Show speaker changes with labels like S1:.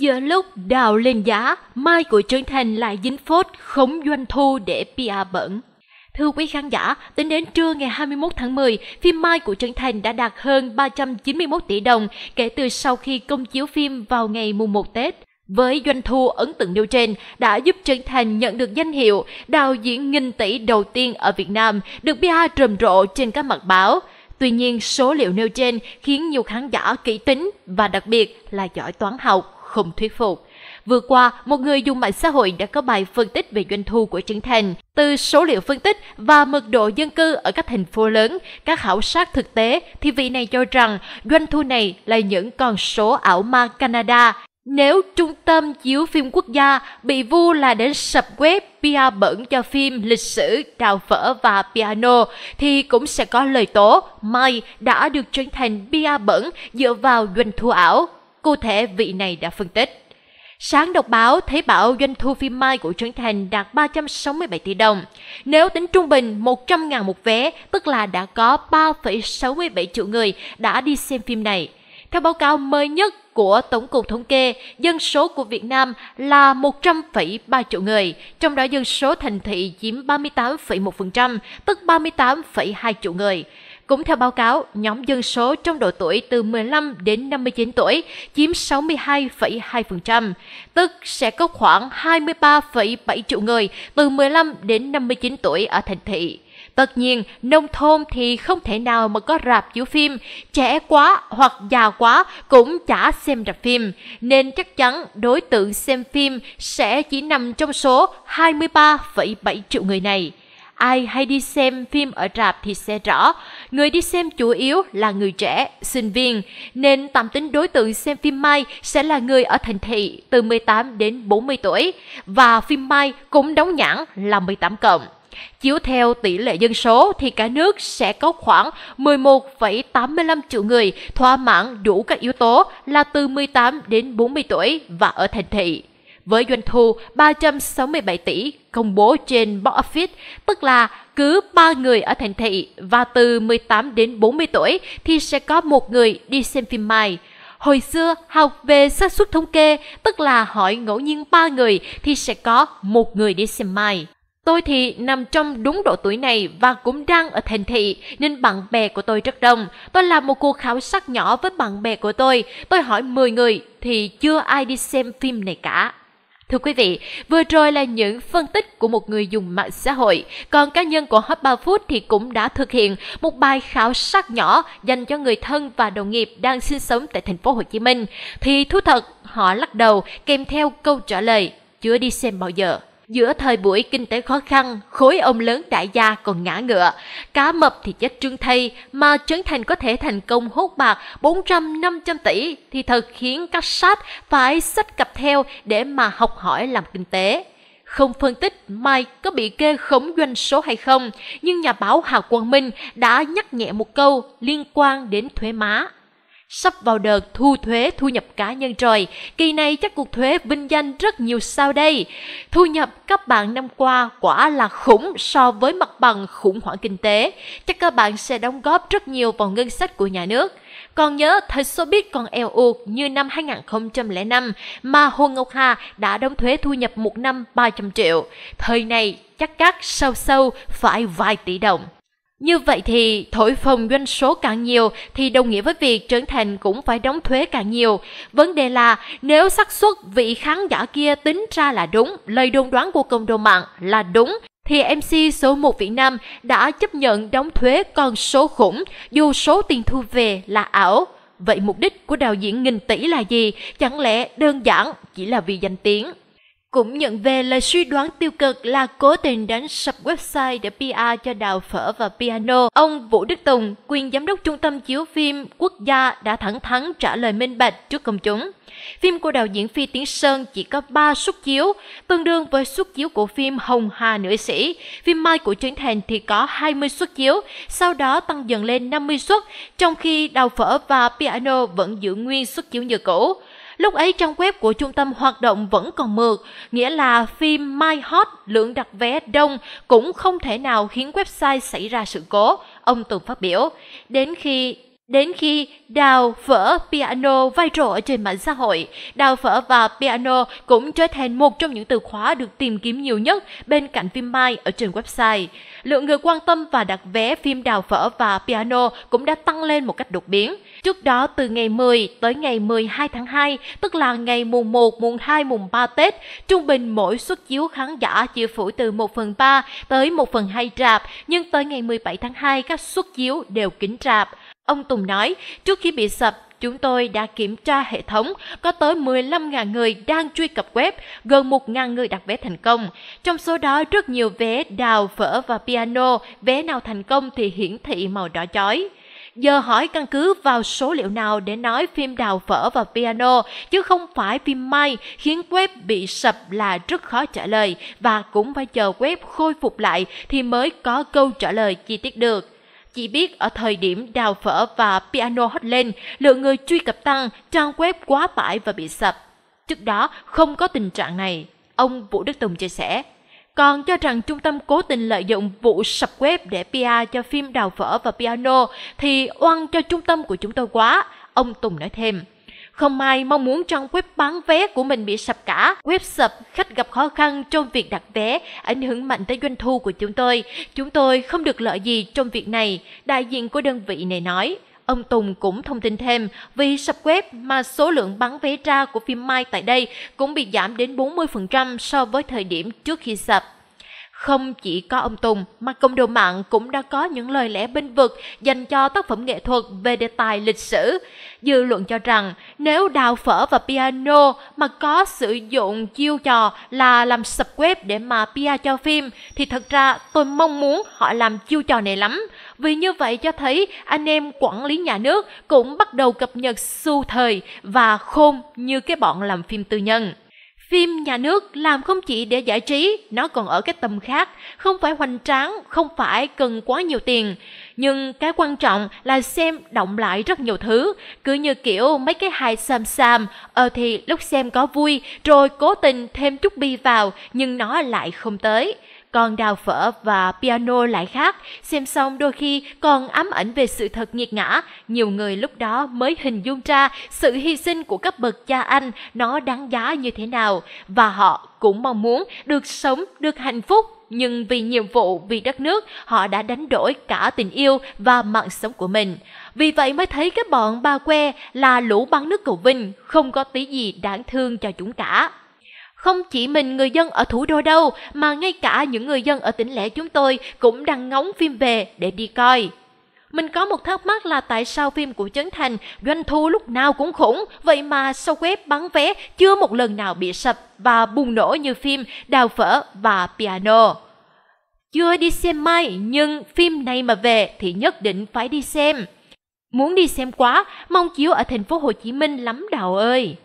S1: Giữa lúc đào lên giá, Mai của Trấn Thành lại dính phốt khống doanh thu để PR bẩn. Thưa quý khán giả, tính đến trưa ngày 21 tháng 10, phim Mai của Trấn Thành đã đạt hơn 391 tỷ đồng kể từ sau khi công chiếu phim vào ngày mùng 1 Tết. Với doanh thu ấn tượng nêu trên đã giúp Trấn Thành nhận được danh hiệu đạo diễn nghìn tỷ đầu tiên ở Việt Nam, được PR trầm rộ trên các mặt báo. Tuy nhiên, số liệu nêu trên khiến nhiều khán giả kỹ tính và đặc biệt là giỏi toán học không thuyết phục. Vừa qua, một người dùng mạng xã hội đã có bài phân tích về doanh thu của Trấn Thành. Từ số liệu phân tích và mật độ dân cư ở các thành phố lớn, các khảo sát thực tế, thì vị này cho rằng doanh thu này là những con số ảo ma Canada. Nếu trung tâm chiếu phim quốc gia bị vu là đến sập web PR bẩn cho phim lịch sử, đào phở và piano, thì cũng sẽ có lời tố Mai đã được Trấn Thành PR bẩn dựa vào doanh thu ảo. Cụ thể vị này đã phân tích. Sáng đọc báo thấy bảo doanh thu phim Mai của Trấn Thành đạt 367 tỷ đồng. Nếu tính trung bình 100.000 một vé, tức là đã có 3,67 triệu người đã đi xem phim này. Theo báo cáo mới nhất của Tổng cục Thống kê, dân số của Việt Nam là 100,3 triệu người, trong đó dân số thành thị chiếm 38,1%, tức 38,2 triệu người. Cũng theo báo cáo, nhóm dân số trong độ tuổi từ 15 đến 59 tuổi chiếm 62,2%, tức sẽ có khoảng 23,7 triệu người từ 15 đến 59 tuổi ở thành thị. Tất nhiên, nông thôn thì không thể nào mà có rạp chiếu phim, trẻ quá hoặc già quá cũng chả xem rạp phim, nên chắc chắn đối tượng xem phim sẽ chỉ nằm trong số 23,7 triệu người này. Ai hay đi xem phim ở rạp thì sẽ rõ, người đi xem chủ yếu là người trẻ, sinh viên, nên tạm tính đối tượng xem phim Mai sẽ là người ở thành thị từ 18 đến 40 tuổi, và phim Mai cũng đóng nhãn là 18 cộng. Chiếu theo tỷ lệ dân số thì cả nước sẽ có khoảng 11,85 triệu người thỏa mãn đủ các yếu tố là từ 18 đến 40 tuổi và ở thành thị với doanh thu 367 tỷ công bố trên box office, tức là cứ 3 người ở thành thị và từ 18 đến 40 tuổi thì sẽ có một người đi xem phim Mai. Hồi xưa học về xác suất thống kê, tức là hỏi ngẫu nhiên 3 người thì sẽ có một người đi xem Mai. Tôi thì nằm trong đúng độ tuổi này và cũng đang ở thành thị nên bạn bè của tôi rất đông. Tôi làm một cuộc khảo sát nhỏ với bạn bè của tôi. Tôi hỏi 10 người thì chưa ai đi xem phim này cả. Thưa quý vị, vừa rồi là những phân tích của một người dùng mạng xã hội, còn cá nhân của Hot 3 Food thì cũng đã thực hiện một bài khảo sát nhỏ dành cho người thân và đồng nghiệp đang sinh sống tại thành phố Hồ Chí Minh. Thì thú thật, họ lắc đầu kèm theo câu trả lời chưa đi xem bao giờ. Giữa thời buổi kinh tế khó khăn, khối ông lớn đại gia còn ngã ngựa. Cá mập thì chết trương thây, mà Trấn Thành có thể thành công hốt bạc 400-500 tỷ thì thật khiến các sát phải sách cặp theo để mà học hỏi làm kinh tế. Không phân tích Mai có bị kê khống doanh số hay không, nhưng nhà báo Hà Quang Minh đã nhắc nhẹ một câu liên quan đến thuế má. Sắp vào đợt thu thuế thu nhập cá nhân rồi, kỳ này chắc cuộc thuế vinh danh rất nhiều sao đây. Thu nhập các bạn năm qua quả là khủng so với mặt bằng khủng hoảng kinh tế. Chắc các bạn sẽ đóng góp rất nhiều vào ngân sách của nhà nước. Còn nhớ thời số biết còn eo uột như năm 2005 mà Hồ Ngọc Hà đã đóng thuế thu nhập một năm 300 triệu. Thời này chắc các sâu sâu phải vài tỷ đồng. Như vậy thì thổi phồng doanh số càng nhiều thì đồng nghĩa với việc trưởng Thành cũng phải đóng thuế càng nhiều. Vấn đề là nếu xác suất vị khán giả kia tính ra là đúng, lời đồn đoán của cộng đồng mạng là đúng, thì MC số 1 Việt Nam đã chấp nhận đóng thuế con số khủng dù số tiền thu về là ảo. Vậy mục đích của đạo diễn nghìn tỷ là gì? Chẳng lẽ đơn giản chỉ là vì danh tiếng? Cũng nhận về lời suy đoán tiêu cực là cố tình đánh sập website để PR cho đào phở và piano. Ông Vũ Đức Tùng, quyền giám đốc trung tâm chiếu phim quốc gia đã thẳng thắn trả lời minh bạch trước công chúng. Phim của đạo diễn Phi Tiến Sơn chỉ có 3 suất chiếu, tương đương với suất chiếu của phim Hồng Hà Nữ Sĩ. Phim Mai của Trấn Thành thì có 20 suất chiếu, sau đó tăng dần lên 50 suất, trong khi đào phở và piano vẫn giữ nguyên suất chiếu như cũ. Lúc ấy trang web của trung tâm hoạt động vẫn còn mượt, nghĩa là phim My Hot lượng đặt vé đông cũng không thể nào khiến website xảy ra sự cố, ông từng phát biểu. Đến khi Đến khi đào phở piano viral ở trên mạng xã hội, đào phở và piano cũng trở thành một trong những từ khóa được tìm kiếm nhiều nhất bên cạnh phim Mai ở trên website. Lượng người quan tâm và đặt vé phim đào phở và piano cũng đã tăng lên một cách đột biến. Trước đó từ ngày 10 tới ngày 12 tháng 2, tức là ngày mùng 1, mùng 2, mùng 3 Tết, trung bình mỗi suất chiếu khán giả chỉ phủ từ 1 phần 3 tới 1 phần 2 rạp, nhưng tới ngày 17 tháng 2 các suất chiếu đều kín rạp. Ông Tùng nói, trước khi bị sập, chúng tôi đã kiểm tra hệ thống, có tới 15.000 người đang truy cập web, gần 1.000 người đặt vé thành công. Trong số đó rất nhiều vé đào, phở và piano, vé nào thành công thì hiển thị màu đỏ chói. Giờ hỏi căn cứ vào số liệu nào để nói phim đào phở và piano, chứ không phải phim may khiến web bị sập là rất khó trả lời và cũng phải chờ web khôi phục lại thì mới có câu trả lời chi tiết được. Chỉ biết ở thời điểm đào phở và piano hot lên, lượng người truy cập tăng, trang web quá tải và bị sập. Trước đó không có tình trạng này, ông Vũ Đức Tùng chia sẻ. Còn cho rằng trung tâm cố tình lợi dụng vụ sập web để PR cho phim đào phở và piano thì oan cho trung tâm của chúng tôi quá, ông Tùng nói thêm. Không ai mong muốn trang web bán vé của mình bị sập cả. Web sập, khách gặp khó khăn trong việc đặt vé, ảnh hưởng mạnh tới doanh thu của chúng tôi. Chúng tôi không được lợi gì trong việc này, đại diện của đơn vị này nói. Ông Tùng cũng thông tin thêm, vì sập web mà số lượng bán vé ra của phim Mai tại đây cũng bị giảm đến 40% so với thời điểm trước khi sập. Không chỉ có ông Tùng, mà cộng đồng mạng cũng đã có những lời lẽ binh vực dành cho tác phẩm nghệ thuật về đề tài lịch sử. Dư luận cho rằng nếu đào phở và piano mà có sử dụng chiêu trò là làm sập web để mà PR cho phim, thì thật ra tôi mong muốn họ làm chiêu trò này lắm. Vì như vậy cho thấy anh em quản lý nhà nước cũng bắt đầu cập nhật xu thời và khôn như cái bọn làm phim tư nhân. Phim nhà nước làm không chỉ để giải trí, nó còn ở cái tầm khác, không phải hoành tráng, không phải cần quá nhiều tiền. Nhưng cái quan trọng là xem động lại rất nhiều thứ, cứ như kiểu mấy cái hài xàm xàm, ờ thì lúc xem có vui, rồi cố tình thêm chút bi vào, nhưng nó lại không tới. Còn đào phở và piano lại khác, xem xong đôi khi còn ám ảnh về sự thật nghiệt ngã. Nhiều người lúc đó mới hình dung ra sự hy sinh của các bậc cha anh nó đáng giá như thế nào. Và họ cũng mong muốn được sống, được hạnh phúc nhưng vì nhiệm vụ, vì đất nước, họ đã đánh đổi cả tình yêu và mạng sống của mình. Vì vậy mới thấy cái bọn ba que là lũ băng nước cầu Vinh, không có tí gì đáng thương cho chúng cả. Không chỉ mình người dân ở thủ đô đâu, mà ngay cả những người dân ở tỉnh lẻ chúng tôi cũng đang ngóng phim về để đi coi. Mình có một thắc mắc là tại sao phim của Trấn Thành doanh thu lúc nào cũng khủng, vậy mà sau web bán vé chưa một lần nào bị sập và bùng nổ như phim Đào Phở và Piano. Chưa đi xem mai, nhưng phim này mà về thì nhất định phải đi xem. Muốn đi xem quá, mong chiếu ở thành phố Hồ Chí Minh lắm đào ơi.